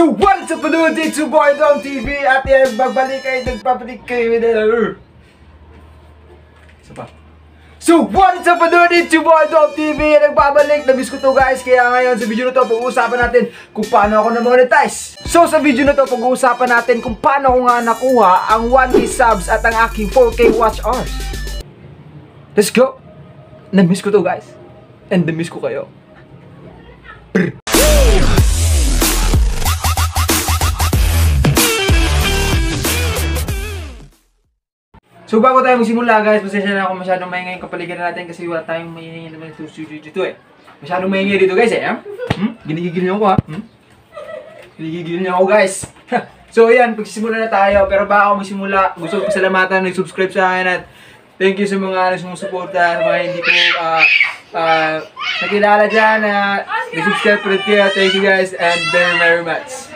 So what's up dude? It's your boy Dom TV at yan, babalik kayo, nagpapalik kayo with the Isa pa. So what's up dude? It's your boy Dom TV Nagbabalik, nabis ko to guys. Kaya ngayon sa video na to, pag-uusapan natin kung paano ako na-monetize. So sa video na to, pag-uusapan natin kung paano ko nga nakuha ang 1k subs at ang aking 4k watch hours. Let's go! Na-miss ko to guys. And na-miss ko kayo So bago tayo magsimula guys, pasensya na ako masyadong maingay yung kapaligiran natin kasi wala tayong maingay naman ito studio dito eh. Masyadong maingay dito guys eh. Hmm? Ginigigil niyo ako ha. Hmm? Ginigigil niyo ako guys. so ayan, pagsisimula na tayo. Pero bago magsimula, gusto ko pasalamatan, nag-subscribe sa akin at thank you sa mga sumusuporta, sa mga hindi ko uh, uh, nakilala dyan na nag-subscribe pa rin kayo. Thank you guys and very very much.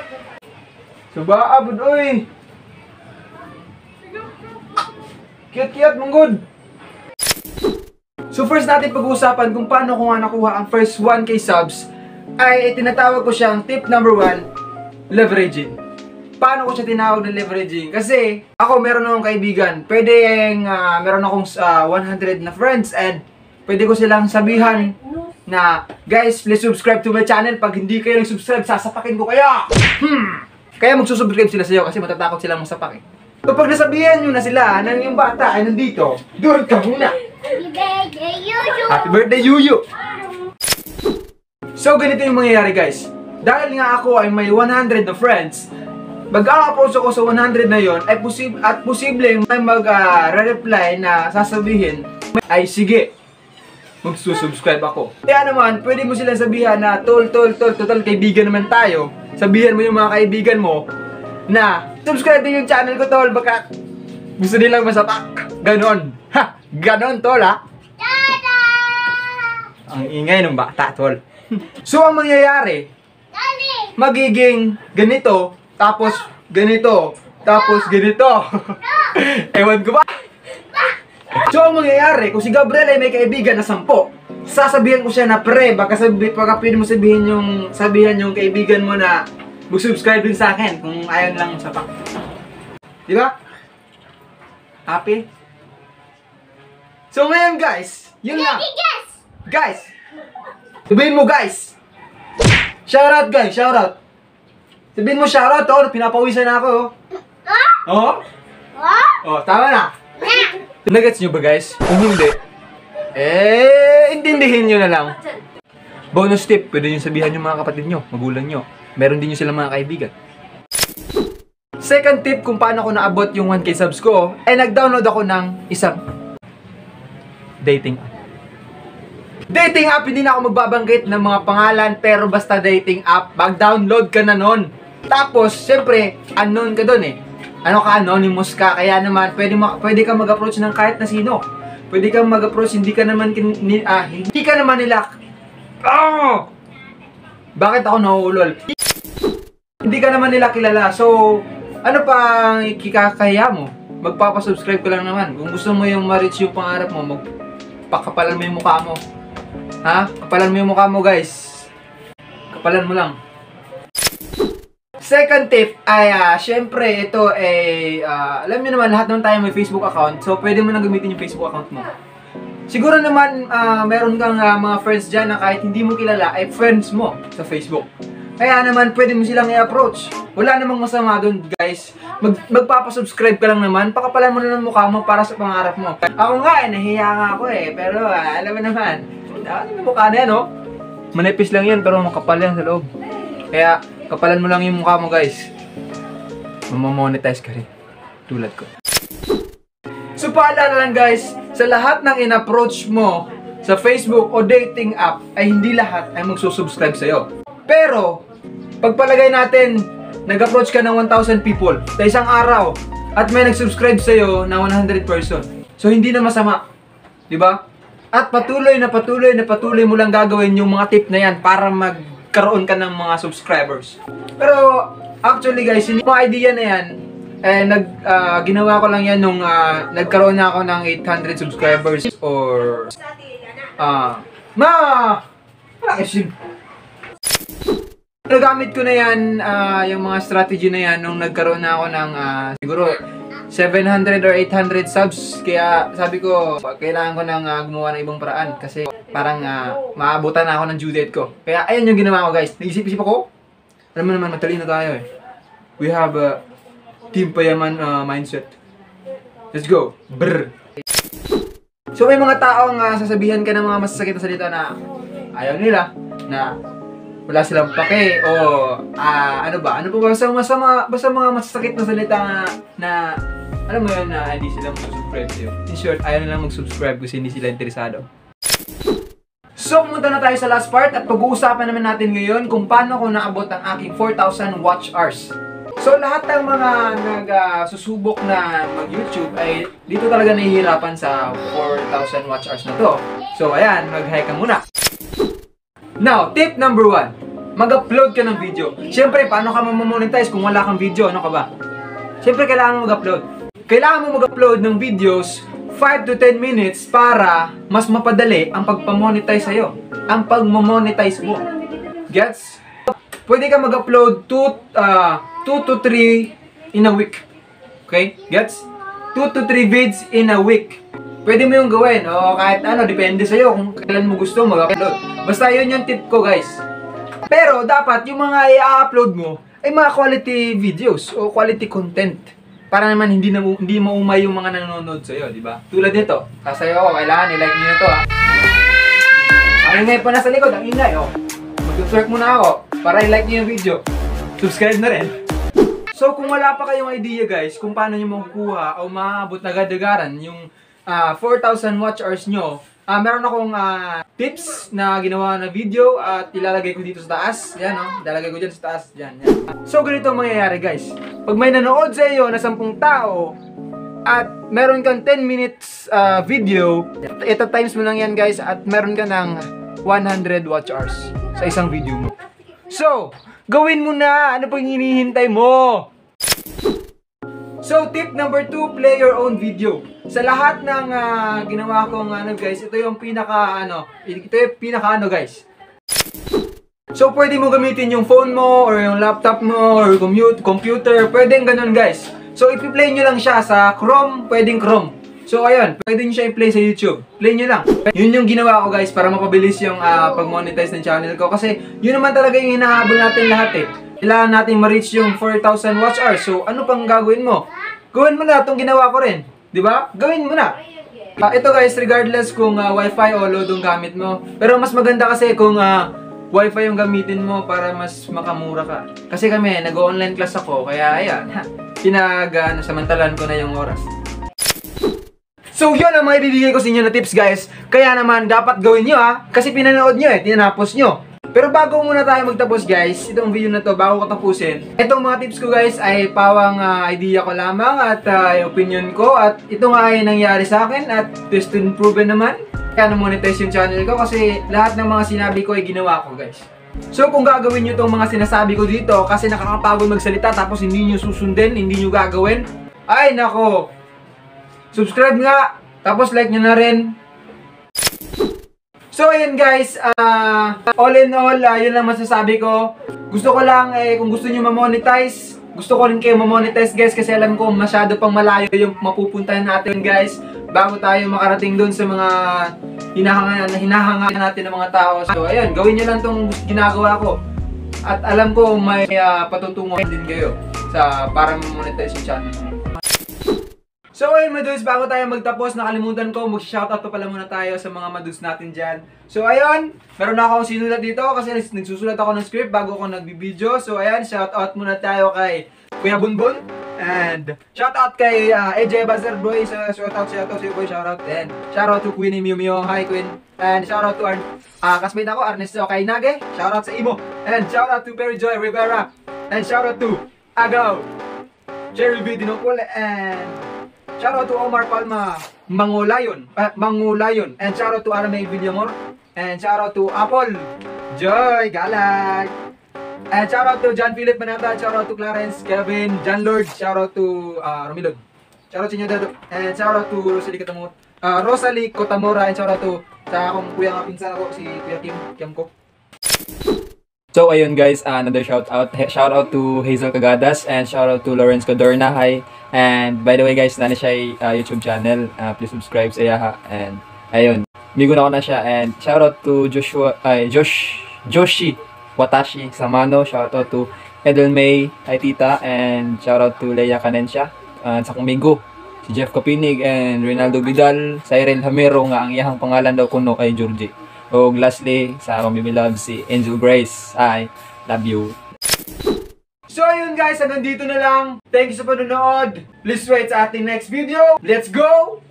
So ba abod oy! Cute-cute, manggod! So first natin pag-uusapan kung paano ko nga nakuha ang first 1k subs ay tinatawag ko siyang tip number 1, leveraging. Paano ko siya tinawag na leveraging? Kasi ako meron akong kaibigan, pwede yung uh, meron akong uh, 100 na friends and pwede ko silang sabihan na guys, please subscribe to my channel. Pag hindi kayo nag-subscribe, sasapakin ko kayo! Hmm! Kaya magsusubscribe sila sa'yo kasi matatakot silang masapak eh. Kapag nasabihan nyo na sila na yung bata ay nandito, doon ka muna. Happy birthday, Yuyu! So, ganito yung mangyayari guys. Dahil nga ako ay may 100 na friends, mag-a-approach ako sa 100 na yon ay posib at posibleng may mag-reply na sasabihin ay sige, magsusubscribe ako. Kaya naman, pwede mo silang sabihan na tol, tol, tol, total kaibigan naman tayo. Sabihan mo yung mga kaibigan mo na subscribe din yung channel ko tol, baka gusto nilang masapak. Ganon. Ha! Ganon tol ha! Tada! Ang ingay ng bata tol. so ang mangyayari, Daddy! magiging ganito, tapos ganito, tapos ganito. Ewan ko ba? So ang mangyayari, kung si Gabriel ay may kaibigan na sampo, sasabihan ko siya na pre, baka, sabi, baka pwede mo sabihin yung, sabihan yung kaibigan mo na mag-subscribe din sa akin kung ayaw lang sa pak. Di ba? Happy? So ngayon guys, yun lang. Guess! Guys! Sabihin mo guys! Shoutout guys, shoutout! Sabihin mo shoutout, oh, pinapawisan na ako, oh. Oh? What? Oh, tama na. Na! Nagets nyo ba guys? Kung hindi, eh, intindihin nyo na lang. Bonus tip, pwede nyo sabihan yung mga kapatid nyo, magulang nyo. Meron din nyo silang mga kaibigan. Second tip kung paano ko naabot yung 1k subs ko, ay nag-download ako ng isang dating app. Dating app, hindi na ako magbabanggit ng mga pangalan, pero basta dating app, mag-download ka na nun. Tapos, syempre, unknown ka dun eh. Ano ka, anonymous ka, kaya naman, pwede, ma- pwede ka mag-approach ng kahit na sino. Pwede kang mag-approach, hindi ka naman, kin- ni- ah, hindi ka naman nila, oh! Bakit ako nahuulol? Hindi ka naman nila kilala, so, ano pa ang ikikakaya mo? Magpapasubscribe ka lang naman. Kung gusto mo yung ma-reach yung pangarap mo, magpakapalan mo yung mukha mo. Ha? Kapalan mo yung mukha mo, guys. Kapalan mo lang. Second tip ay, ah, syempre, ito ay, ah, alam niyo naman, lahat naman tayo may Facebook account. So, pwede mo na gamitin yung Facebook account mo. Siguro naman, ah, meron kang ah, mga friends dyan na kahit hindi mo kilala, ay friends mo sa Facebook. Kaya naman, pwede mo silang i-approach. Wala namang masama doon, guys. Mag magpapasubscribe ka lang naman, pakapalan mo na ng mukha mo para sa pangarap mo. Ako nga, eh, nahiya nga ako eh. Pero, ah, alam mo naman, ano yung mukha na yan, oh? Manipis lang yan, pero makapal yan sa loob. Kaya, kapalan mo lang yung mukha mo, guys. Mamamonetize ka rin. Tulad ko. So, paalala lang, guys, sa lahat ng in-approach mo sa Facebook o dating app, ay hindi lahat ay magsusubscribe sa'yo. Pero, pagpalagay natin, nag-approach ka ng 1,000 people sa isang araw at may nag-subscribe sa'yo na 100 person. So, hindi na masama. Ba? At patuloy na patuloy na patuloy mo lang gagawin yung mga tip na yan para magkaroon ka ng mga subscribers. Pero, actually guys, yung mga idea na yan, eh, nag, ah, ginawa ko lang yan nung ah, nagkaroon na ako ng 800 subscribers or... Ah, ma! Wala kasi Nagamit ko na yan, ah, yung mga strategy na yan, nung nagkaroon na ako ng ah, siguro 700 or 800 subs. Kaya sabi ko, kailangan ko nang ah, gumawa ng ibang paraan kasi parang ah, maabutan na ako ng due date ko. Kaya ayun yung ginawa ko guys. Naisip-isip ako, alam mo naman, matalino tayo eh. We have a Team Payaman ah, mindset. Let's go. Brr. So may mga taong ah, sasabihan ka ng mga masasakit na salita na ayaw nila, na wala silang pake o ah, ano ba? Ano ba basta, mga, basta mga masasakit na salita na, na alam mo yun na hindi sila mag-subscribe sa'yo. In short, ayaw nilang mag-subscribe kasi hindi sila interesado. So, pumunta na tayo sa last part at pag-uusapan naman natin ngayon kung paano ko naabot ang aking 4,000 watch hours. So, lahat ng mga nag-susubok na mag-YouTube ay dito talaga nahihirapan sa 4,000 watch hours na to. So, ayan, mag-hi ka muna. Now, tip number one. Mag-upload ka ng video. Siyempre, paano ka mamonetize kung wala kang video? Ano ka ba? Siyempre, kailangan mo mag-upload. Kailangan mo mag-upload ng videos 5 to 10 minutes para mas mapadali ang pagpamonetize sa'yo. Ang pagmamonetize mo. Gets? Pwede ka mag-upload 2 uh, 2 to 3 in a week. Okay? Gets? 2 to 3 vids in a week. Pwede mo yung gawin. O kahit ano, depende sa'yo kung kailan mo gusto mag-upload. Basta yun yung tip ko guys. Pero dapat yung mga i-upload mo ay mga quality videos o quality content. Para naman hindi na hindi maumay yung mga nanonood sa iyo, di ba? Tulad nito. Sasayo ako, kailangan i-like niyo na ha. Ang ingay pa nasa likod, ang ingay, oh. Mag-twerk muna ako para i-like niyo yung video. Subscribe na rin. So kung wala pa kayong idea guys kung paano nyo makukuha o maabot na gadagaran yung ah, 4,000 watch hours nyo, ah meron akong ah, tips na ginawa na video at ilalagay ko dito sa taas. Yan oh, ilalagay ko dyan sa taas. Yan, yan. So ganito ang mangyayari guys. Pag may nanood sa iyo na 10 tao at meron kang 10 minutes ah, video, ito times mo lang yan guys at meron ka ng 100 watch hours sa isang video mo. So, gawin mo na! Ano pang hinihintay mo? So, tip number two, play your own video. Sa lahat ng ah, ginawa kong ano guys, ito yung pinaka ano, ito yung pinaka ano guys. So, pwede mo gamitin yung phone mo, or yung laptop mo, or commute, computer, pwedeng ganun guys. So, ipi-play nyo lang siya sa Chrome, pwedeng Chrome. So, ayun, pwede nyo siya i-play sa YouTube. Play nyo lang. Yun yung ginawa ko guys, para mapabilis yung ah, pag-monetize ng channel ko. Kasi, yun naman talaga yung hinahabol natin lahat eh. Kailangan natin ma-reach yung 4,000 watch hours. So, ano pang gagawin mo? Gawin mo na itong ginawa ko rin. Di ba? Gawin mo na. Ah, ito guys, regardless kung ah, wifi o load ang gamit mo. Pero mas maganda kasi kung ah, wifi yung gamitin mo para mas makamura ka. Kasi kami, nag-online class ako, kaya ayan, ha, pinag, uh, samantalan ko na yung oras. So yun ang mga ibibigay ko sa inyo na tips guys. Kaya naman dapat gawin nyo ha. Kasi pinanood nyo eh, tinapos nyo. Pero bago muna tayo magtapos guys, itong video na to bago ko tapusin, itong mga tips ko guys ay pawang ah, idea ko lamang at ah, opinion ko at ito nga ay nangyari sa akin at and proven naman. Kaya na-monetize yung channel ko kasi lahat ng mga sinabi ko ay ginawa ko guys. So kung gagawin nyo itong mga sinasabi ko dito kasi nakakapagod magsalita tapos hindi nyo susundin, hindi nyo gagawin, ay nako, subscribe nga, tapos like nyo na rin. So ayun guys, ah, all in all, ah, yun lang masasabi ko. Gusto ko lang, eh, kung gusto nyo ma-monetize, gusto ko rin kayo ma-monetize guys kasi alam ko masyado pang malayo yung mapupuntahan natin guys bago tayo makarating doon sa mga hinahanga, hinahanga natin ng mga tao. So ayun, gawin nyo lang tong ginagawa ko. At alam ko may ah, patutungo din kayo sa para ma-monetize yung channel. So ayun mga dudes, bago tayo magtapos, nakalimutan ko, mag-shoutout pa pala muna tayo sa mga madudes natin dyan. So ayun, meron na akong sinulat dito kasi nagsusulat ako ng script bago ako nagbibideo. So ayan, shoutout muna tayo kay Kuya Bunbun. And shoutout kay uh, AJ Bazar Boy, so, shoutout, shoutout sa'yo boy, shoutout. And shoutout to Queenie Miu Miu, hi Queen. And shoutout to our uh, kasmate ako, Ernesto kay Nage, shoutout sa Imo. And shoutout to Perry Joy Rivera. And shoutout to Agaw, Jerry B. Dinopol, and Shoutout to Omar Palma Mangulayon, uh, Mangulayon. And shoutout to Aramay Villamor. And shoutout to Apple Joy Galag. And shoutout to John Philip Manata. Shoutout to Clarence Kevin John Lord. Shoutout to uh, Romilod. Shoutout sa inyo dado. And shoutout to Rosalie Kotamora. Uh, Rosalie Kotamora. And shoutout to sa akong kuya nga pinsan ako, si Kuya Kim, Kim ko. So ayun guys, uh, another shout out. Shout out to Hazel Cagadas and shout out to Lawrence Codorna. Hi. And by the way guys, nani siya uh, YouTube channel. Uh, please subscribe sa iya ha. And ayun, migo na ko na siya. And shout out to Joshua, ay Josh, Joshi Watashi Samano. Shout out to Edel May, hi tita. And shout out to Leia Canencia. And sa kumigo, si Jeff Kapinig and Ronaldo Vidal, Cyril Hamero nga ang iyang pangalan daw kuno kay Georgie. O lastly, sa akong bibilab si Angel Grace. I love you. So ayun guys, hanggang dito na lang. Thank you sa panonood. Please wait sa ating next video. Let's go!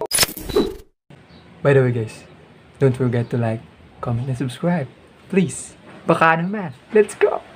By the way guys, don't forget to like, comment, and subscribe. Please. Baka naman. Let's go!